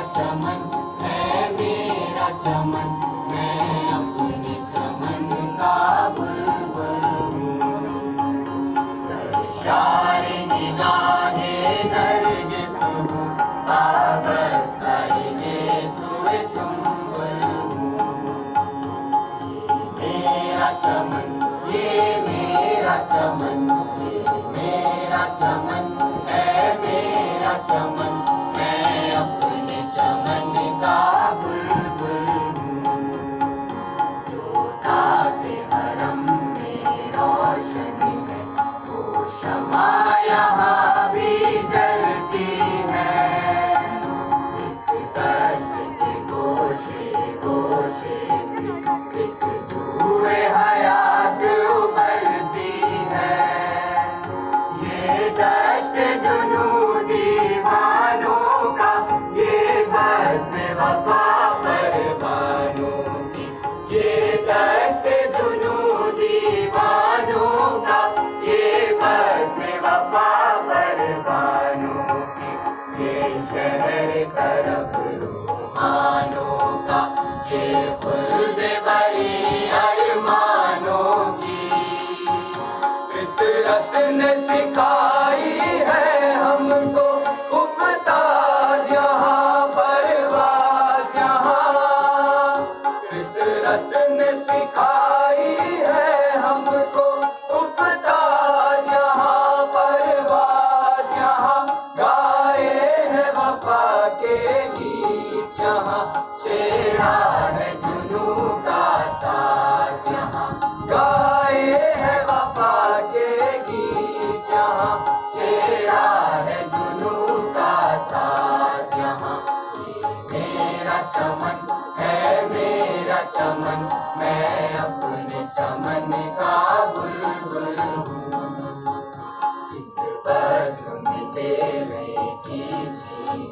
चमन है मेरा चमन, मैं अपने चमन का बुलबुल। सुंबुल मेरा चमन, ये मेरा चमन, ये मेरा चमन है मेरा चमन। জানো चमन है मेरा चमन मैं अपने चमन का बुलबुल इस बज़्म में तेरे की जी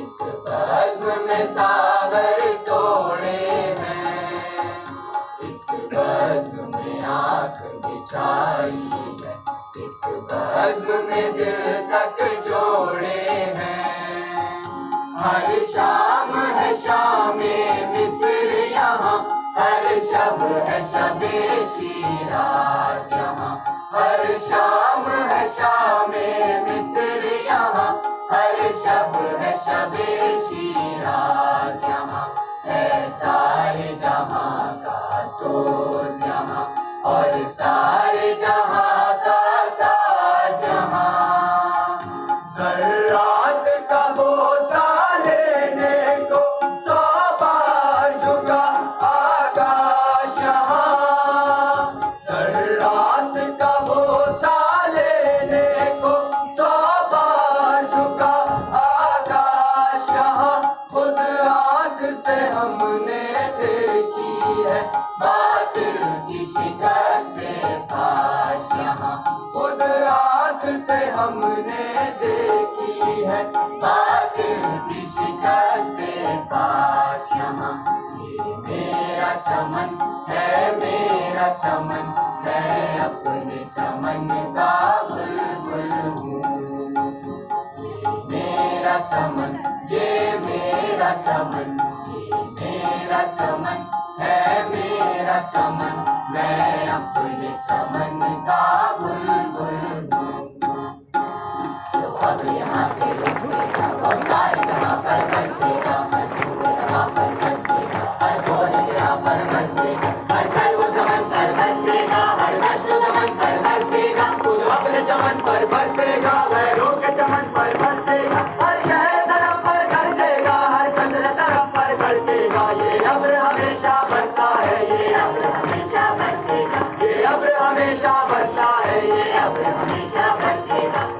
इस बज़्म में सागर तोड़े हैं। इस बज़्म में आँख बिछाई है इस बज़्म में दिल तक जोड़े हैं। हर शाम है शाम, मिस्र यहाँ। हर शब है शबे शिराज यहाँ। हर शाम है शाम मिस्र यहाँ। हर शब है शबे शिराज यहाँ। है सारे जहाँ का सोज यहाँ। और हमने देखी है। बातिल की शिकस्त फाश यहाँ। ये मेरा चमन है, मेरा चमन मैं अपने चमन का बुलबुल हूँ। मेरा चमन, ये मेरा चमन, ये मेरा चमन है, मेरा चमन। मैं अपने चमन का बुलबुल बरसेगा गैरों के चमन पर बरसेगा हर शहर तरफ़ पर गरजेगा हर कसर तरफ़ पर गड़केगा ये अब्र हमेशा बरसा है, ये अब्र हमेशा बरसा है हमेशा बरसेगा।